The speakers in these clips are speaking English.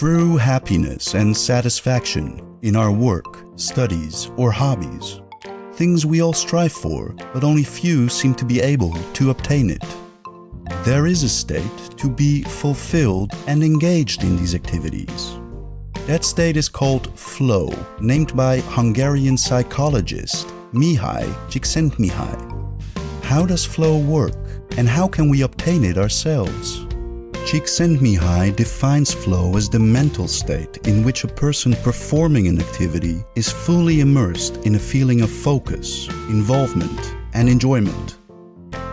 true happiness and satisfaction in our work, studies, or hobbies. Things we all strive for, but only few seem to be able to obtain it. There is a state to be fulfilled and engaged in these activities. That state is called flow, named by Hungarian psychologist Mihaly Csikszentmihalyi. How does flow work, and how can we obtain it ourselves? Csikszentmihalyi defines flow as the mental state in which a person performing an activity is fully immersed in a feeling of focus, involvement, and enjoyment.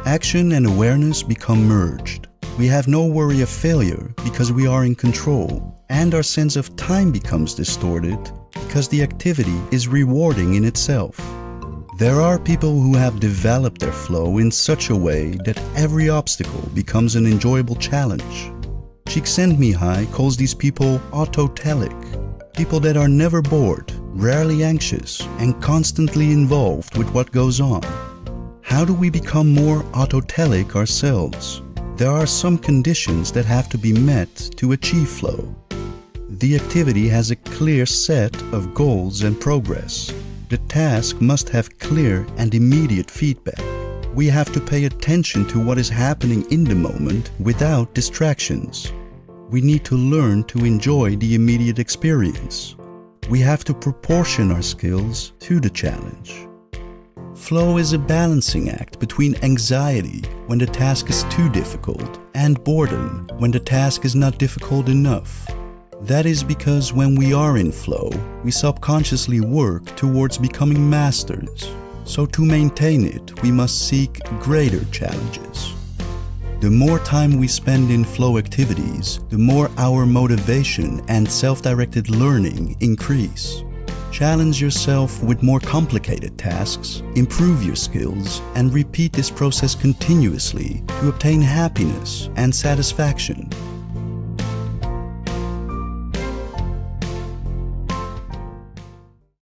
Action and awareness become merged. We have no worry of failure because we are in control, and our sense of time becomes distorted because the activity is rewarding in itself. There are people who have developed their flow in such a way that every obstacle becomes an enjoyable challenge. Csikszentmihalyi calls these people autotelic, people that are never bored, rarely anxious, and constantly involved with what goes on. How do we become more autotelic ourselves? There are some conditions that have to be met to achieve flow. The activity has a clear set of goals and progress. The task must have clear and immediate feedback. We have to pay attention to what is happening in the moment without distractions. We need to learn to enjoy the immediate experience. We have to proportion our skills to the challenge. Flow is a balancing act between anxiety when the task is too difficult and boredom when the task is not difficult enough. That is because when we are in flow, we subconsciously work towards becoming masters. So to maintain it, we must seek greater challenges. The more time we spend in flow activities, the more our motivation and self-directed learning increase. Challenge yourself with more complicated tasks, improve your skills, and repeat this process continuously to obtain happiness and satisfaction